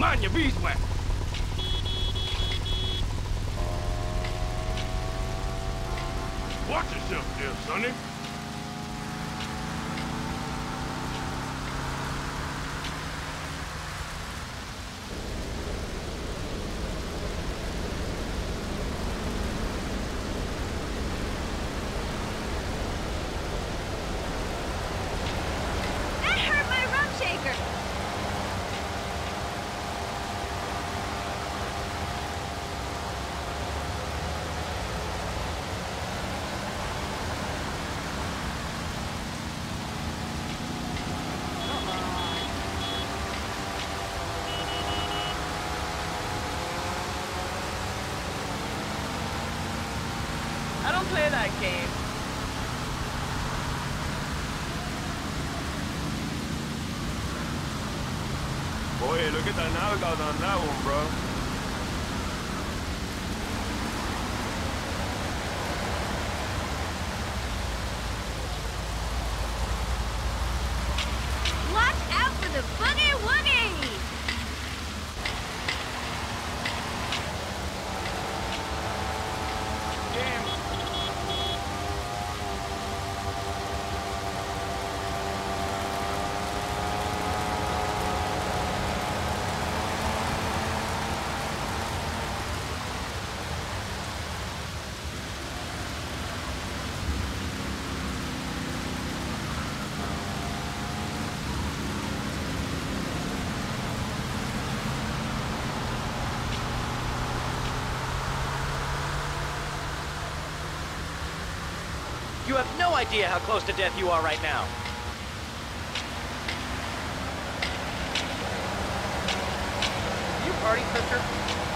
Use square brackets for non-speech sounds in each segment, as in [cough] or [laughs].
Mind your beeswax. Watch yourself there, sonny. You have no idea how close to death you are right now. You party, Fisher?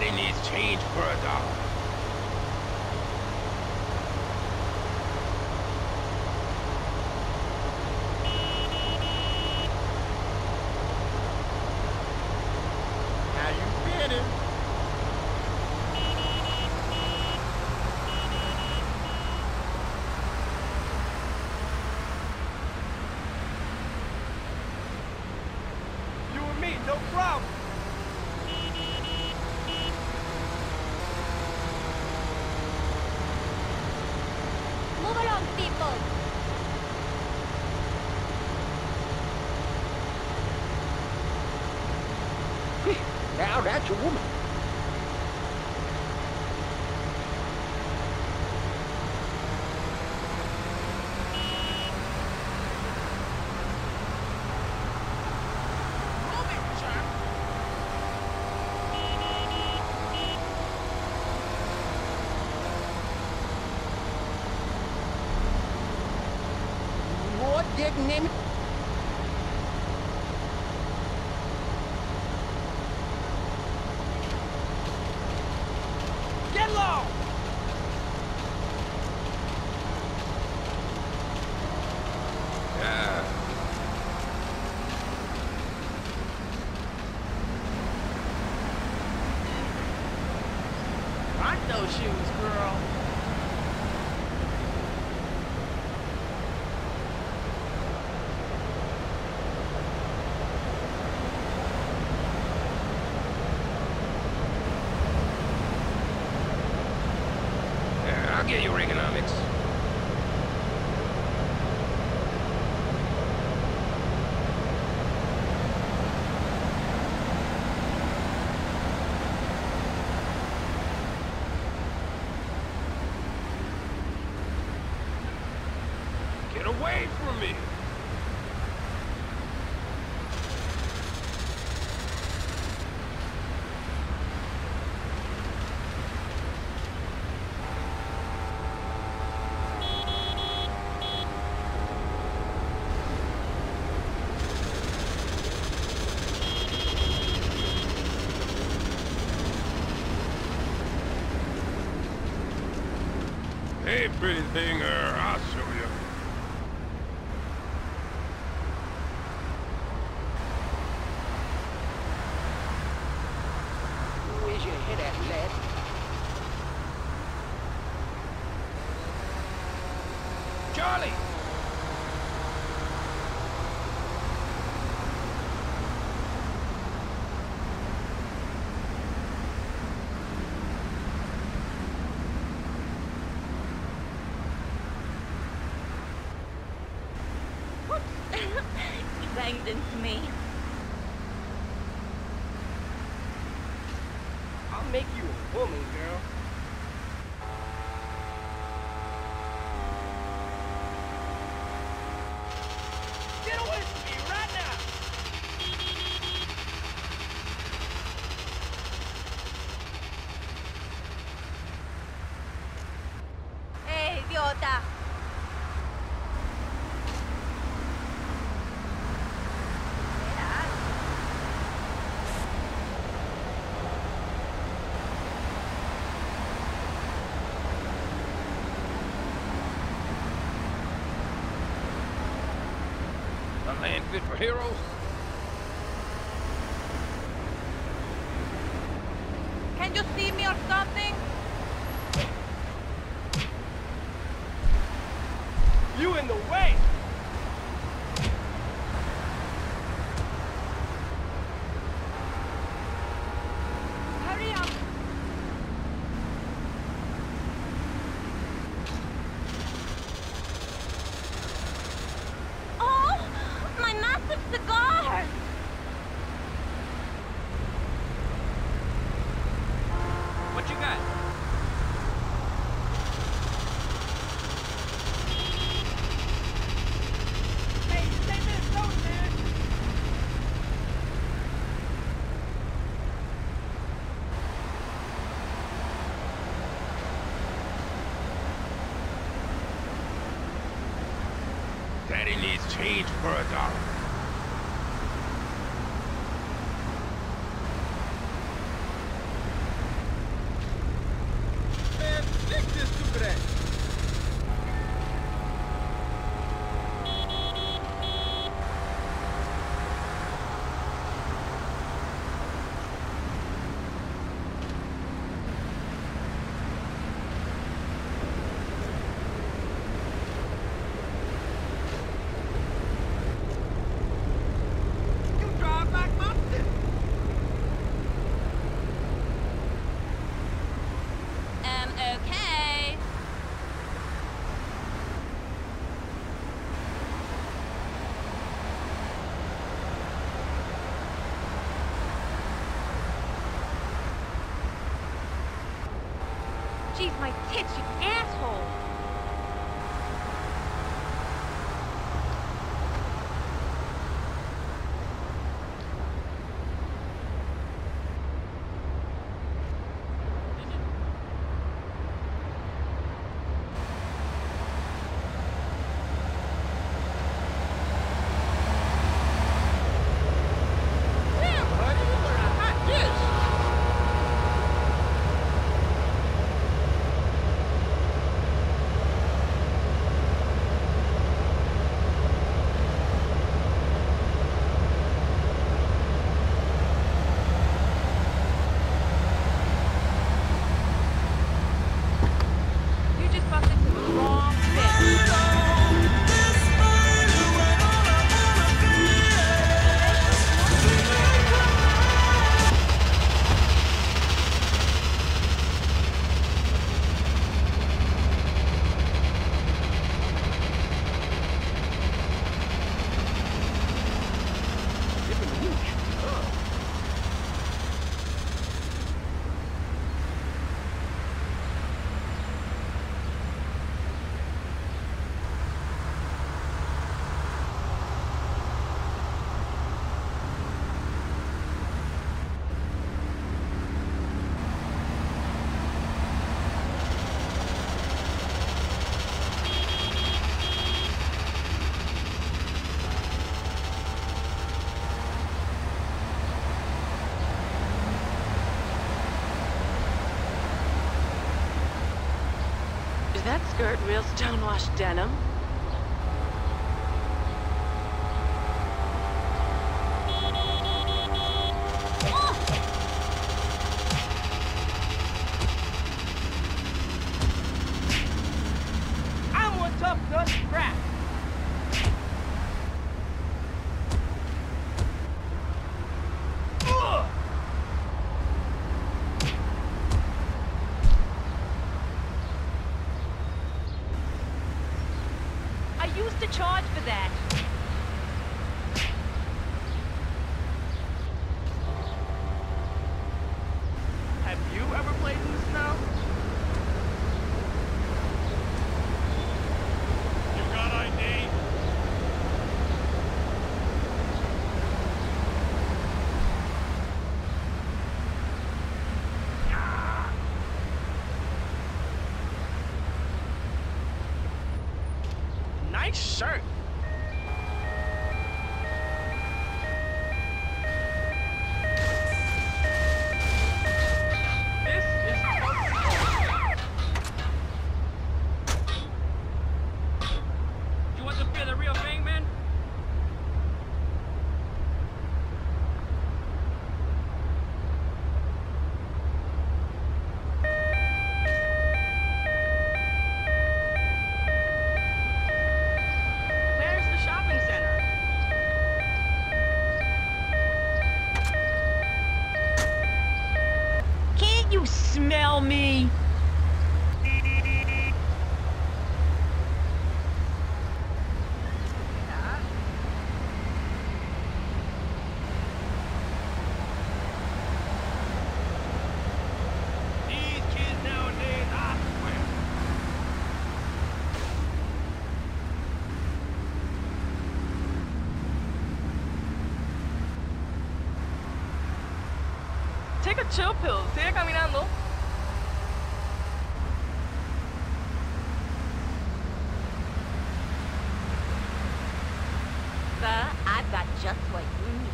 Humanity needs change for a dollar. away from me! Hey, pretty thing, land fit for heroes. Can you see me or something? You in the way! need further. He's my kid, you asshole! that skirt real stonewashed denim. chill pill, sigue caminando. I got just what you need.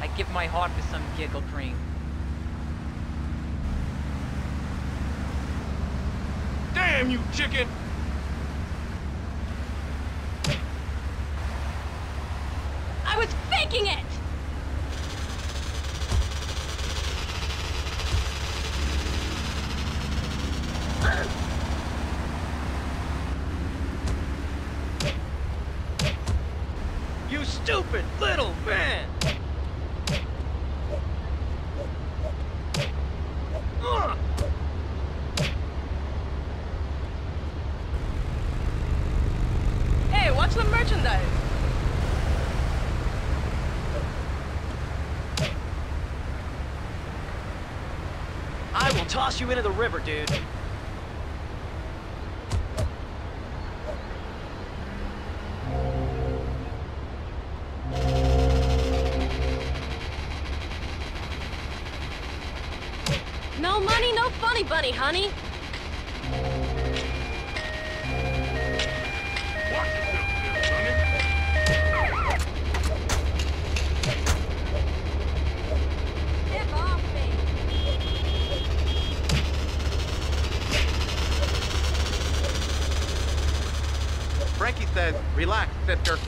I give my heart to some giggle cream. Damn you, chicken! toss you into the river, dude. No money, no funny bunny, honey. says, relax, sister.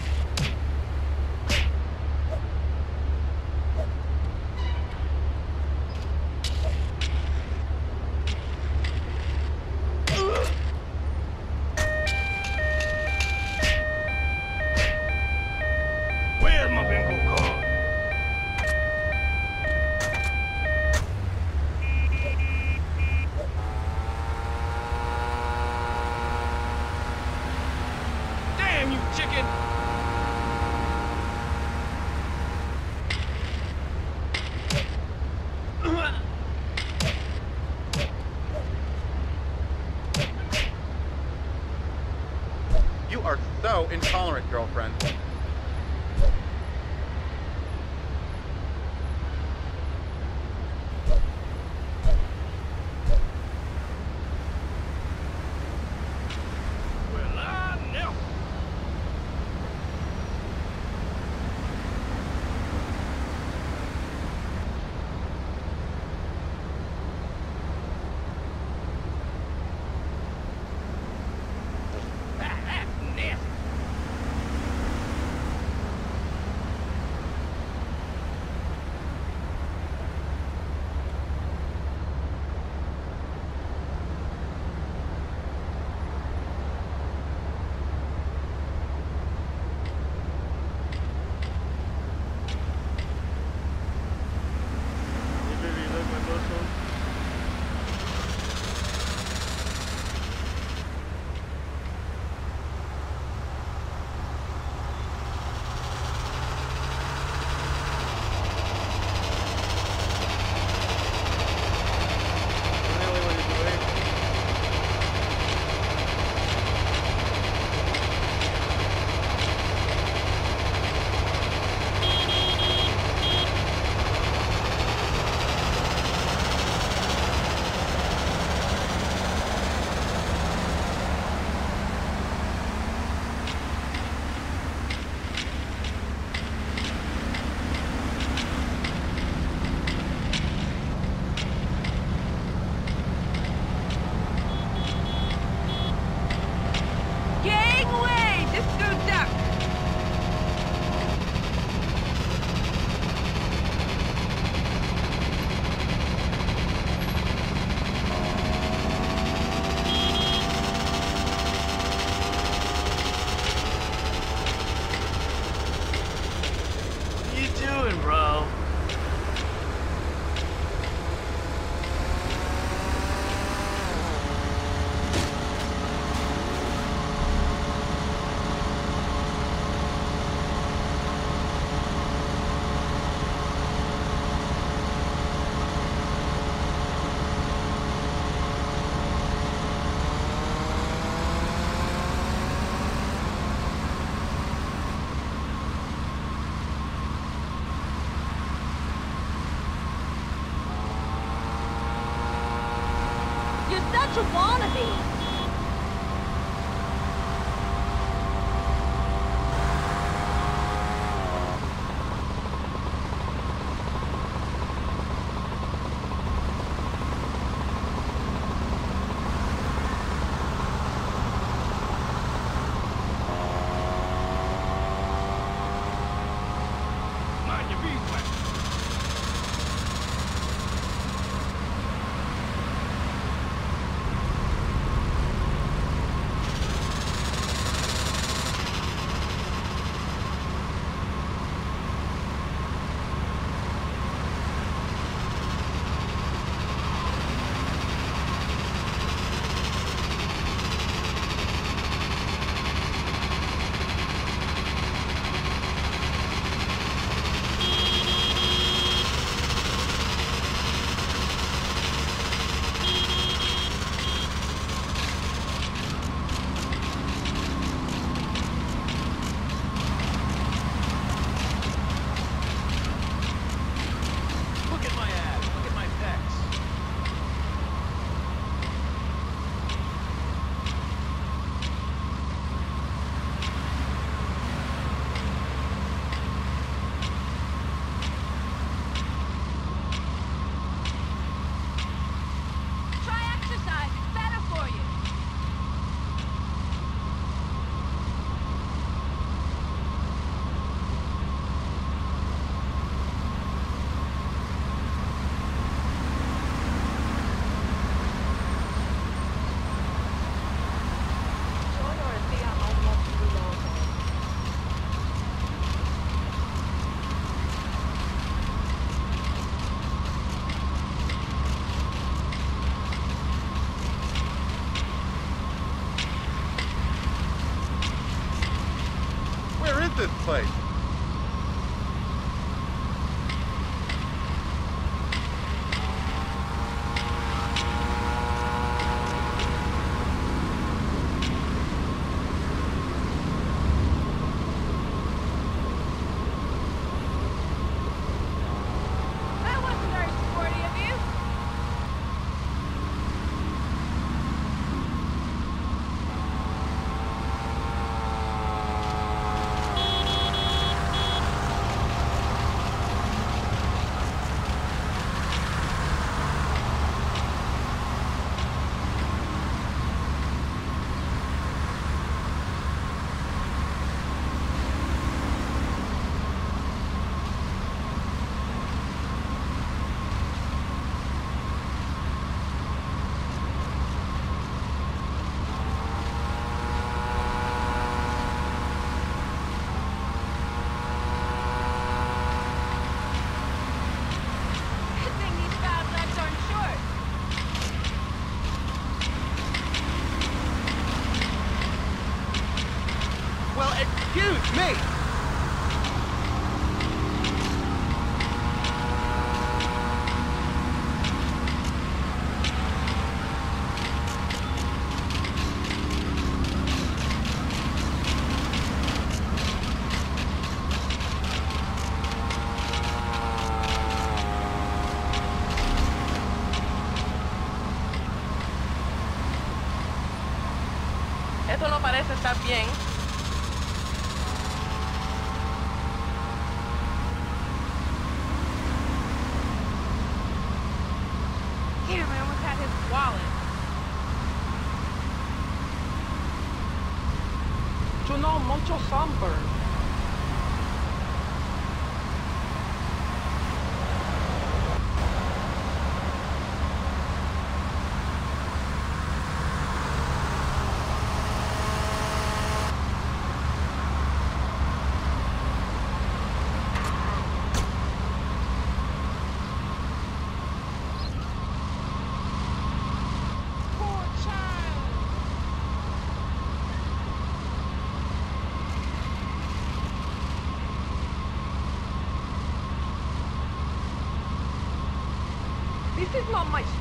You know, mucho sunburn.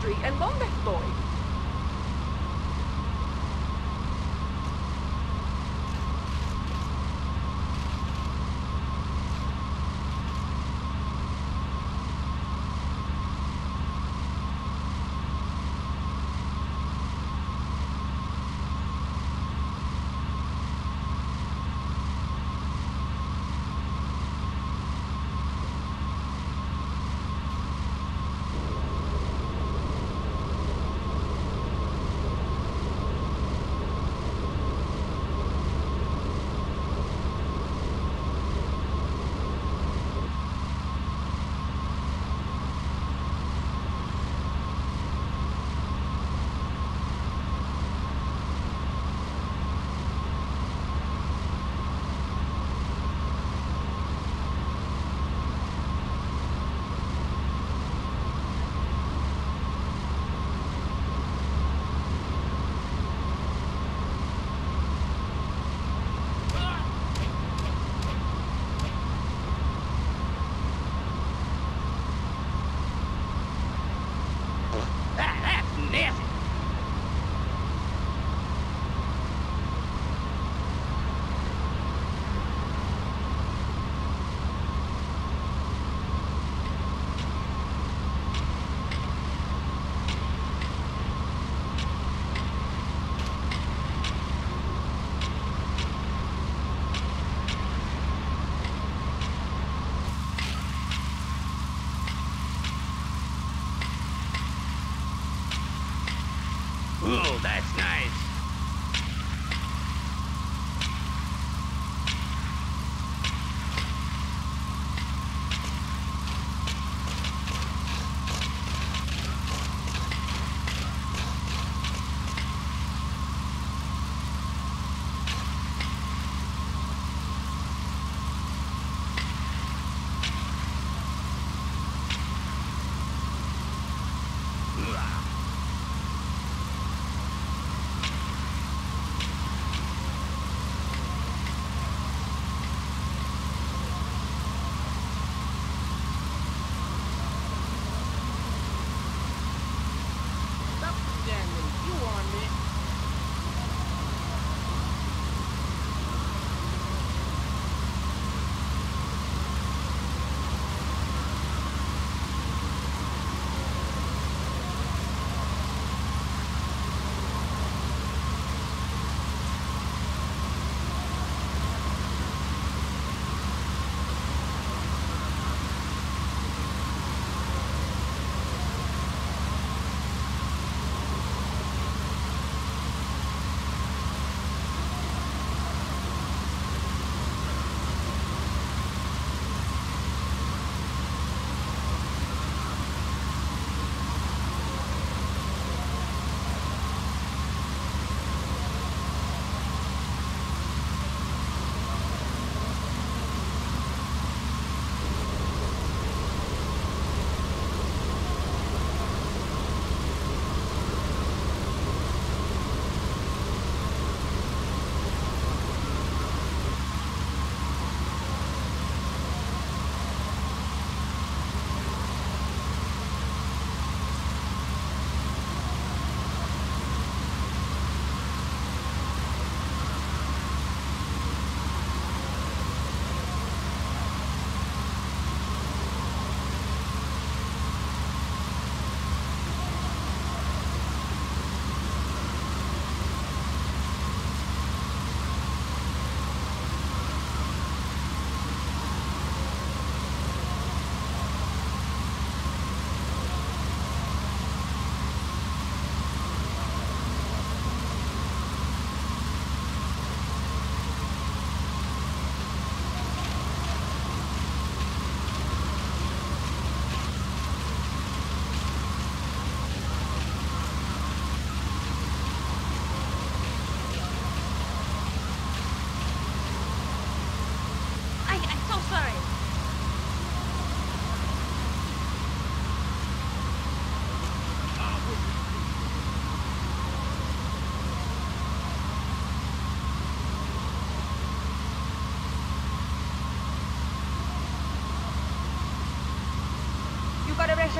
Street. ¿En dónde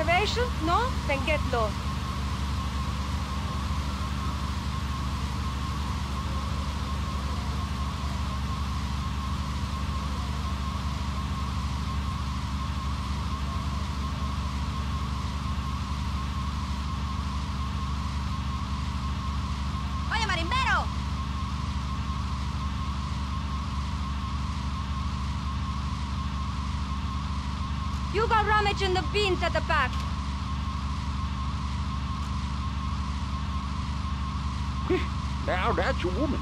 reservation? No? Then get lost. Imagine the beans at the back. now that's a woman.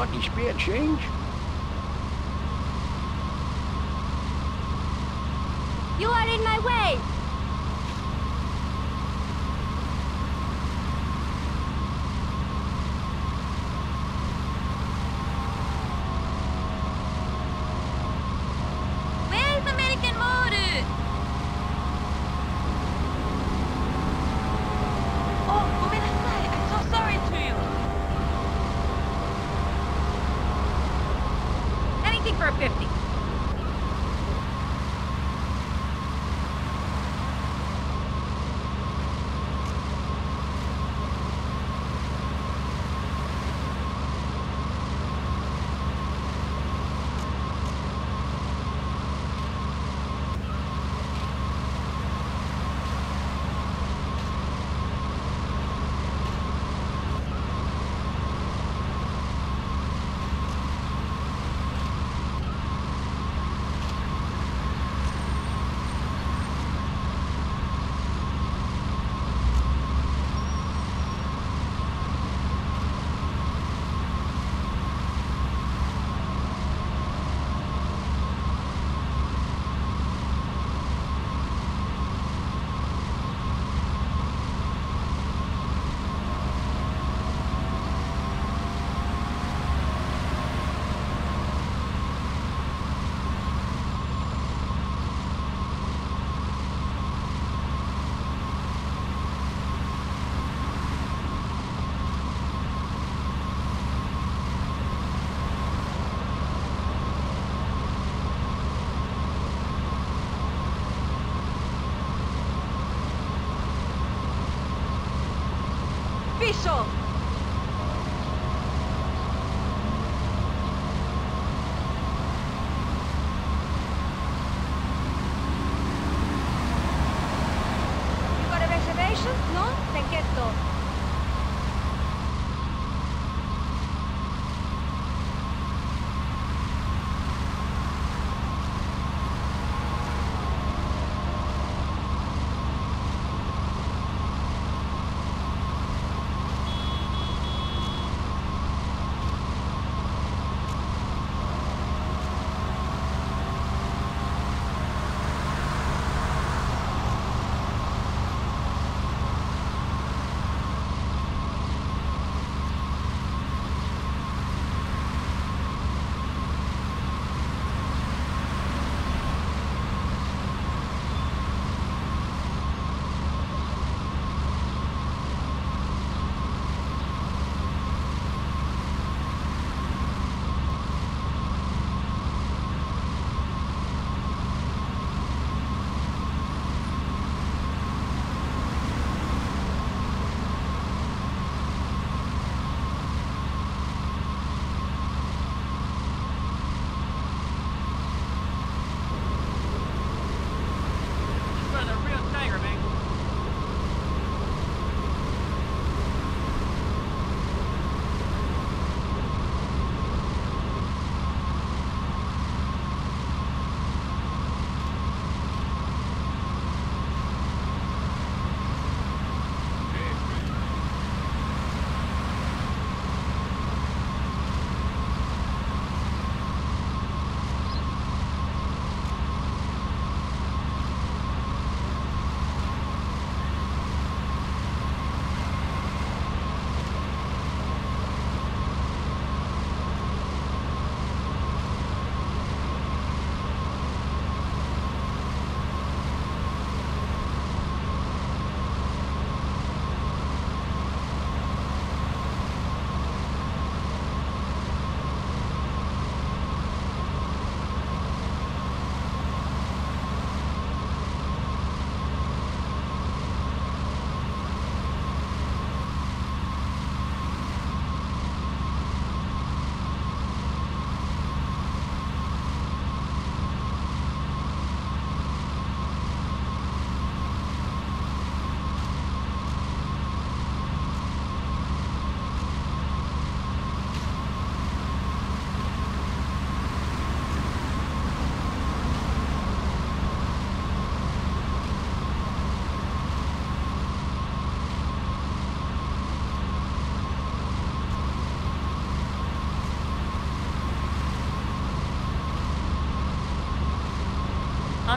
lucky spare change?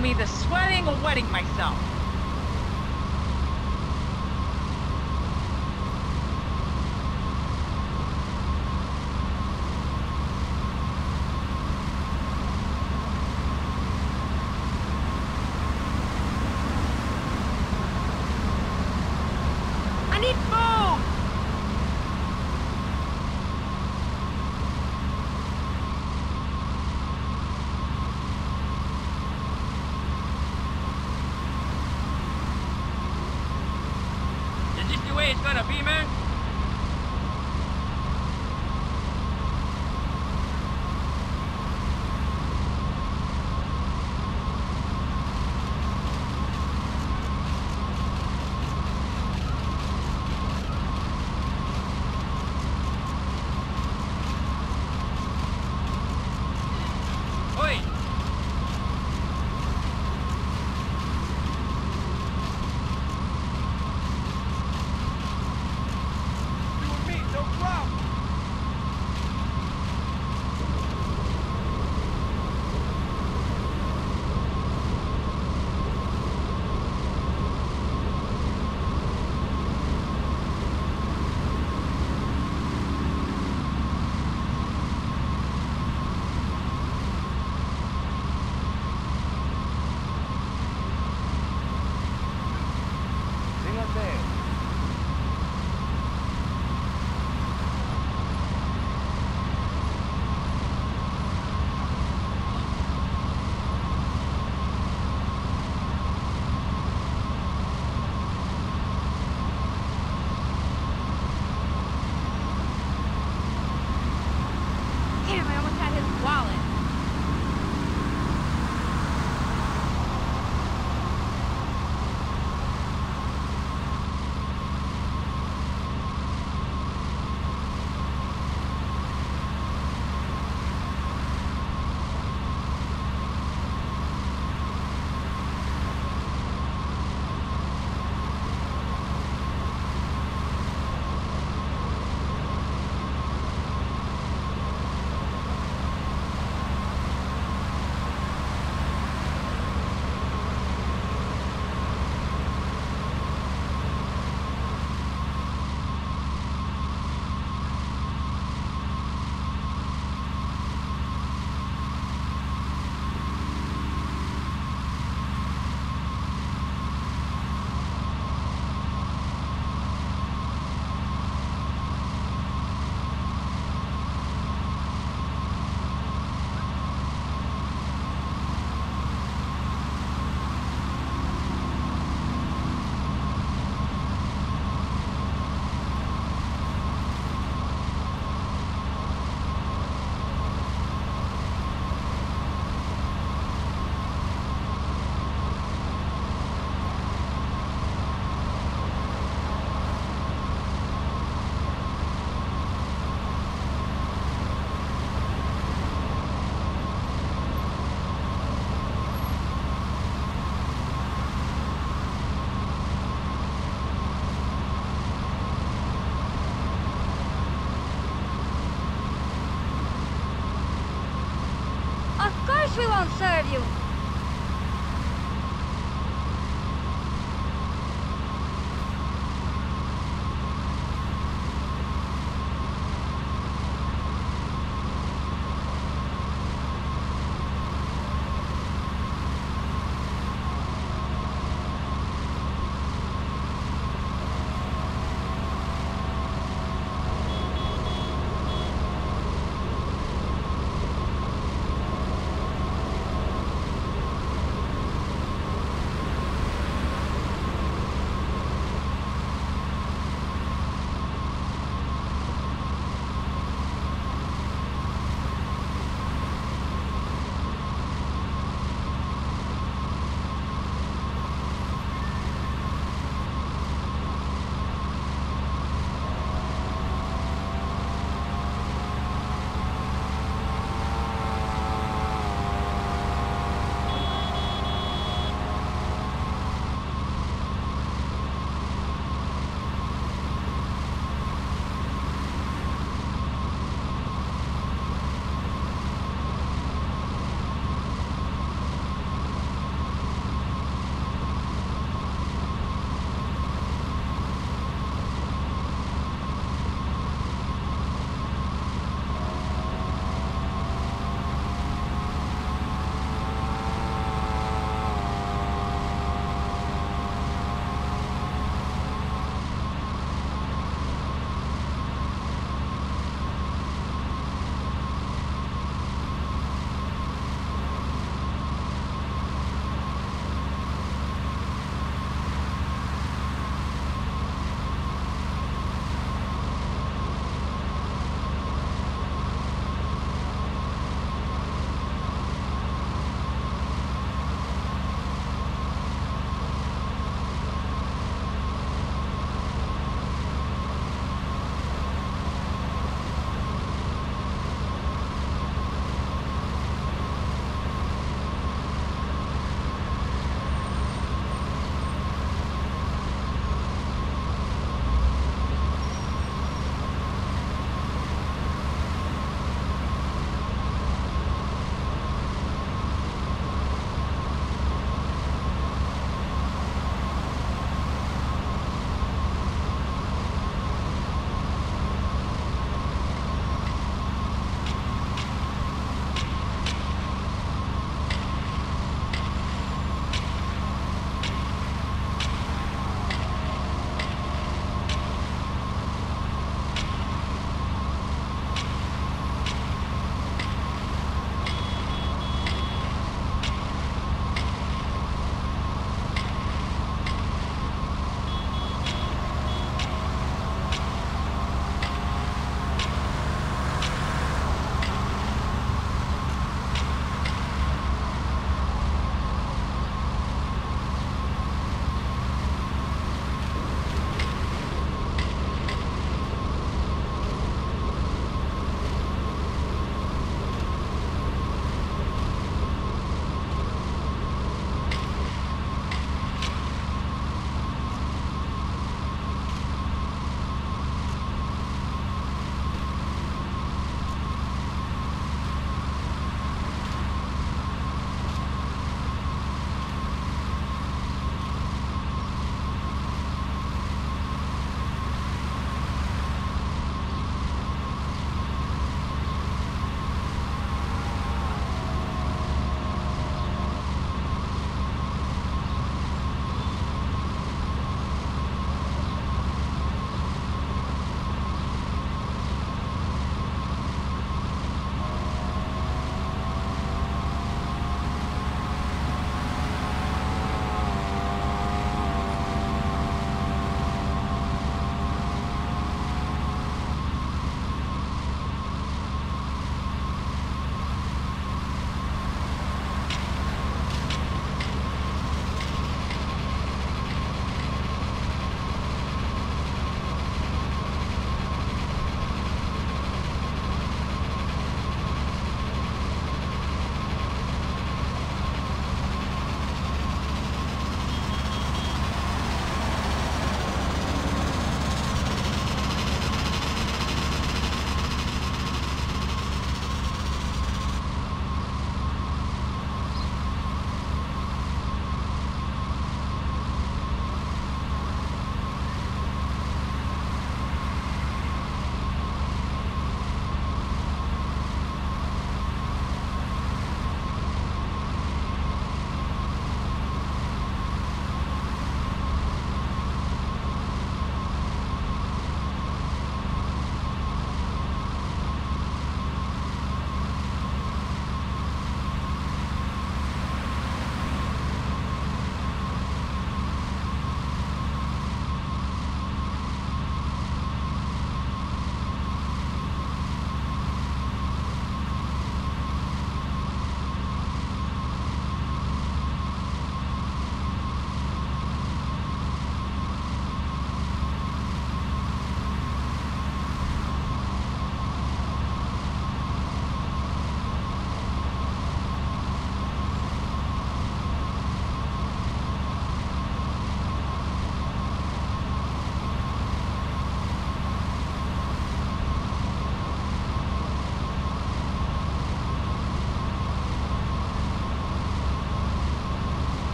I'm either sweating or wetting myself.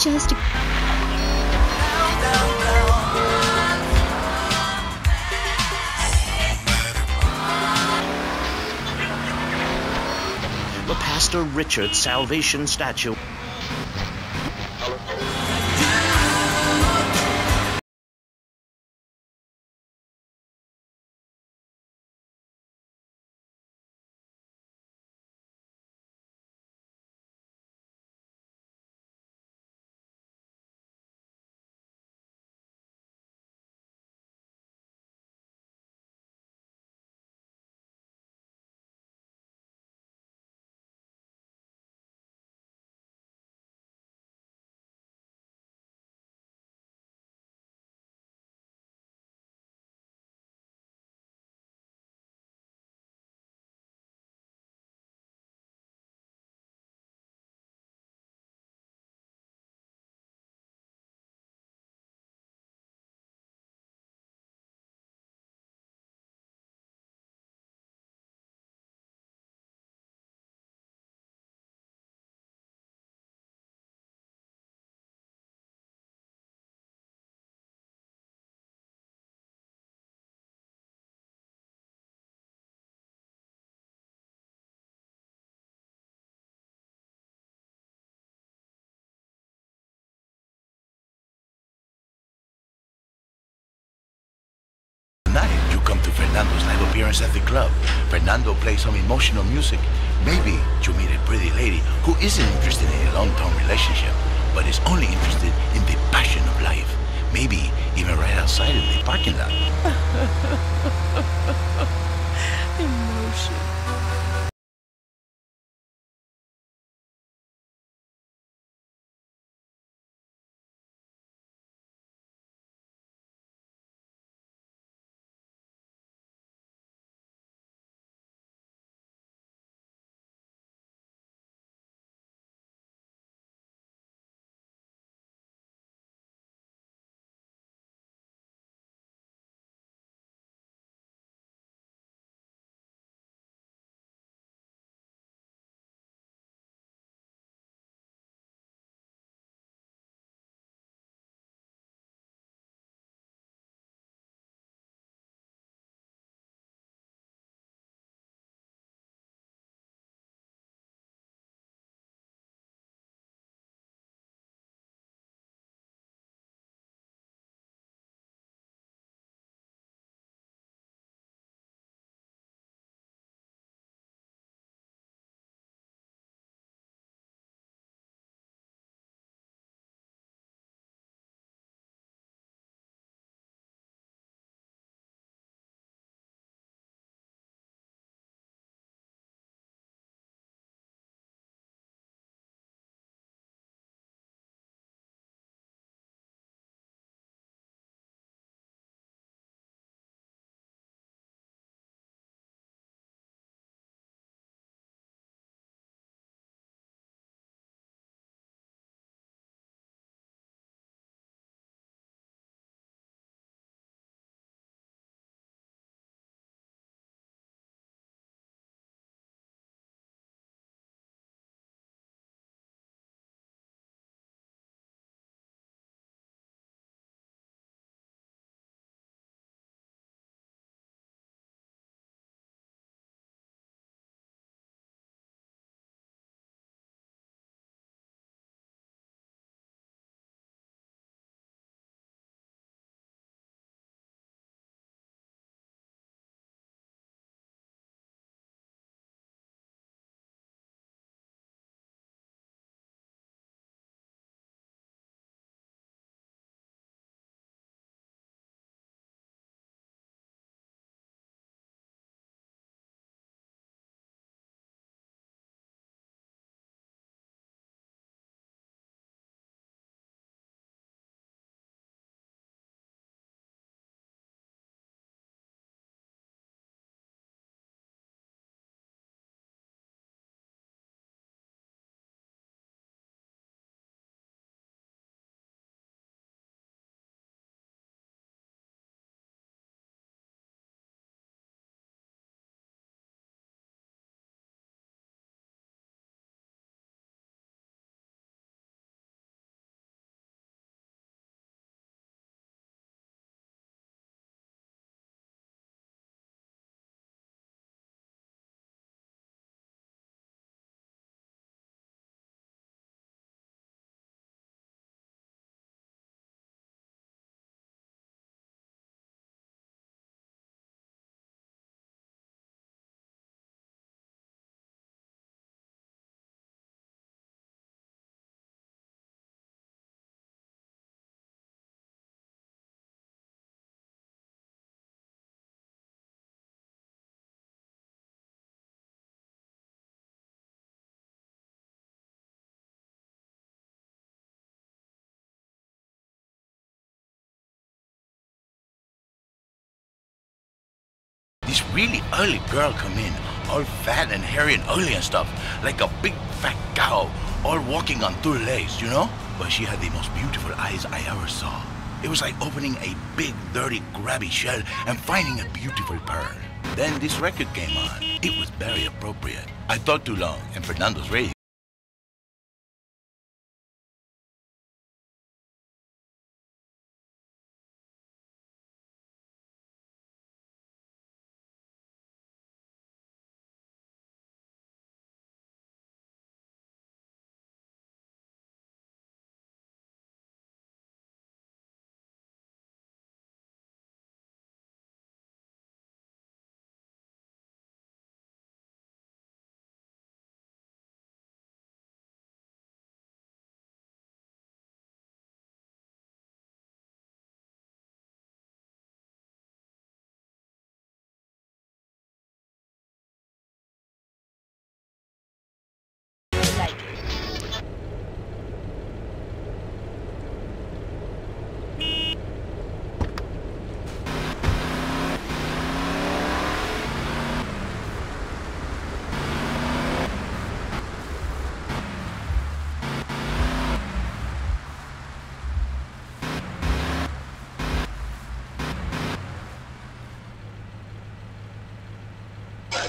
Just the Pastor Richard Salvation Statue. At the club. Fernando plays some emotional music. Maybe you meet a pretty lady who isn't interested in a long-term relationship, but is only interested in the passion of life. Maybe even right outside in the parking lot. [laughs] Emotion. Really ugly girl come in, all fat and hairy and ugly and stuff, like a big fat cow, all walking on two legs, you know? But she had the most beautiful eyes I ever saw. It was like opening a big, dirty, grabby shell and finding a beautiful pearl. Then this record came on. It was very appropriate. I thought too long, and Fernando's ready.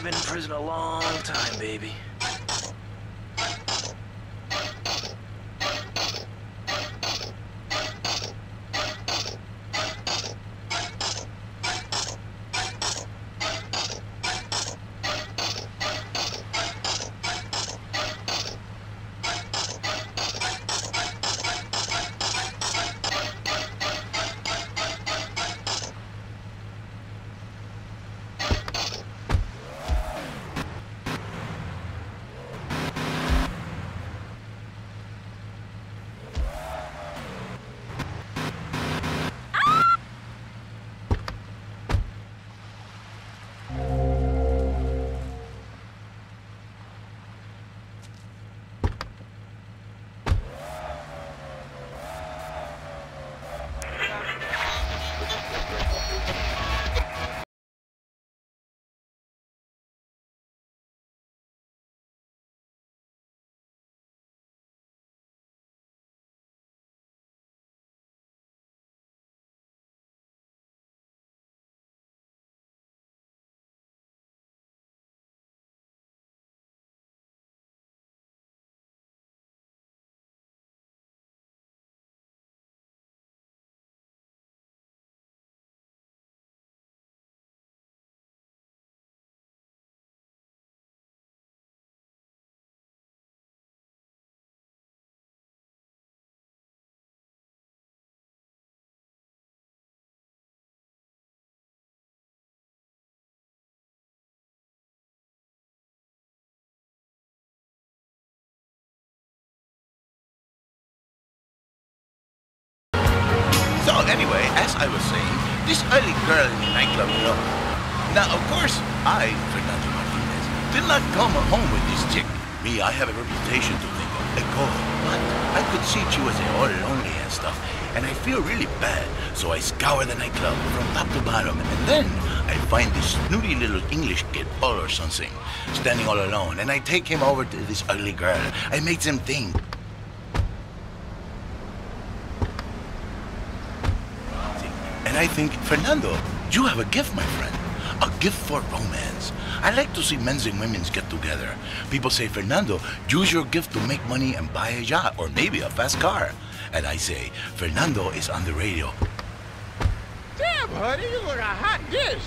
I've been in prison a long time, baby. Anyway, as I was saying, this early girl in the nightclub. Now, of course, I, Fernando Martinez, did not come home with this chick. Me, I have a reputation to think of, a call. But I could see she was all lonely and stuff, and I feel really bad. So I scour the nightclub from top to bottom, and then I find this snooty little English kid, or something, standing all alone, and I take him over to this ugly girl. I make them think. And I think, Fernando, you have a gift, my friend. A gift for romance. I like to see men's and women's get together. People say, Fernando, use your gift to make money and buy a yacht or maybe a fast car. And I say, Fernando is on the radio. Damn, honey, you look a hot dish.